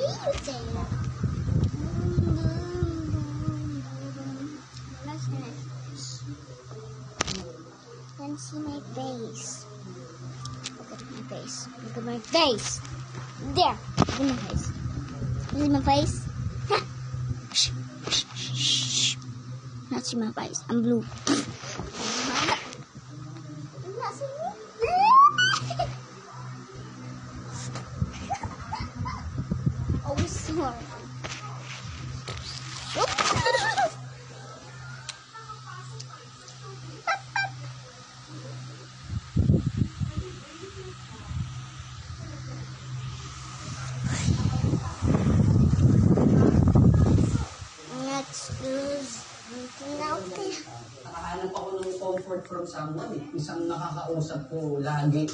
Then see my face. Look at my face. Look at my face. There. Look at my face. See my face? Ha. Not see my face. I'm blue. Nakahanap ako ng comfort from someone. Isang nakakausap ko lagi.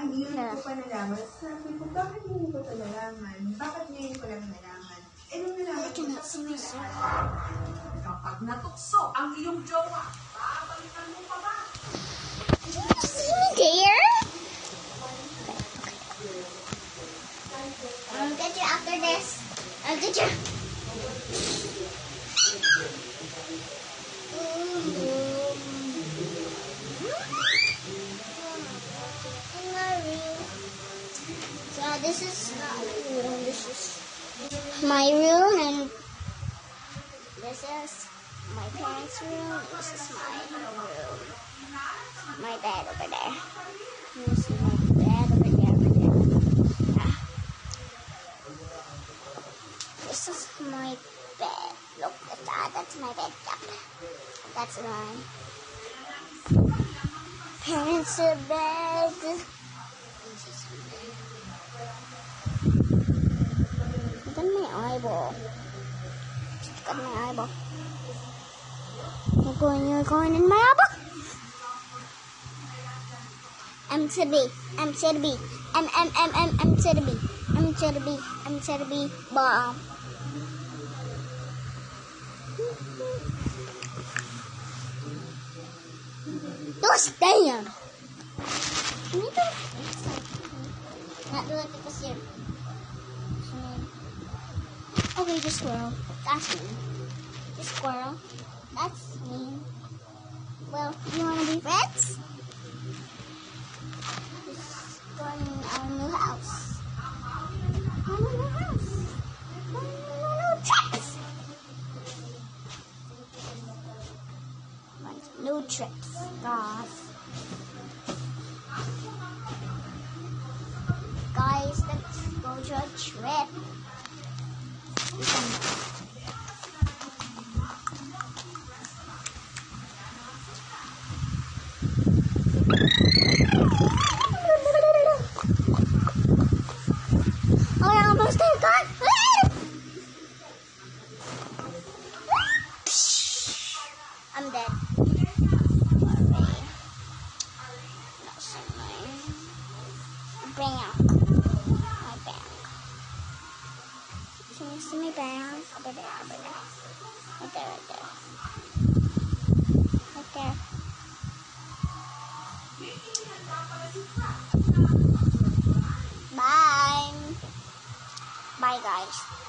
Ang a year ko pa nalaman, sabi ko, bakit hindi ko ito nalaman? Bakit ngayon ko lang nalaman? Eh, nung nalaman myself. Kapag natukso ang iyong jowa, babalikan mo pa ba? There? I'll get you after this. I'll get you. This is my room. This is my room, and this is my parents' room. This is my room my bed over there. You see my bed over there, over there. Ah. This is my bed. Look at that. That's my bed. Yup. That's my parents' bed. This is my bed. Look at eyeball. At my eyeball. You're going, you're going in my eyeball. M to B, M to B, M M M M M to B, M to B, M to B, bomb. Do stand. Can you do it? Not do it because you're. Okay, the squirrel. That's me. The squirrel. That's me. Well, you wanna be friends? going in our new house. Our new house. Trips. Trips, guys. Guys, let's go to a trip. bang out. See my bag? Over there, over there. Right there, right there. Right there. Bye. Bye, guys.